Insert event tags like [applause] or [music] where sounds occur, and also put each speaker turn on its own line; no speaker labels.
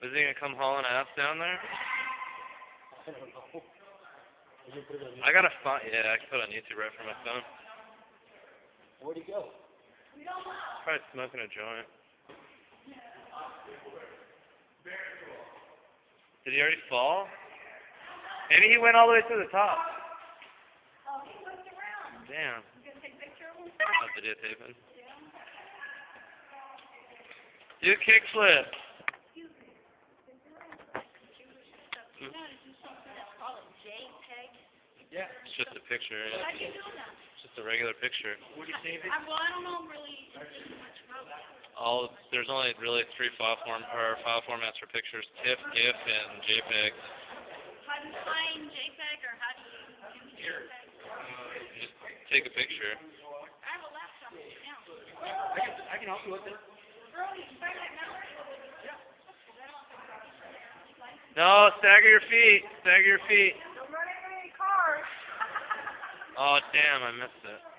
Is he gonna come hauling ass down there?
I don't know. You can put it on
I gotta find. Yeah, I can put it on YouTube right from my phone.
Where'd he go? We don't know.
Probably smoking a joint. Did he already fall? Maybe he went all the way to the top.
Oh, he looked around.
Damn.
You gonna take a picture of him?
I'm videotaping. Do a kickflip.
You gotta do something that's called a JPEG.
Yeah.
It's just a picture. yeah.
How'd you do that?
It's just a regular picture.
Where'd you save it?
I, well, I don't know really much about that.
All there's only really three file form or file formats for pictures: TIFF, GIF, and JPEG.
How do you find JPEG or how do you do JPEG?
You just take a picture.
I have a laptop now.
I can, I can help you with it.
Girl, you can find that now?
No, stagger your feet. Stagger your feet.
Don't run into any cars. [laughs]
Oh damn, I missed it.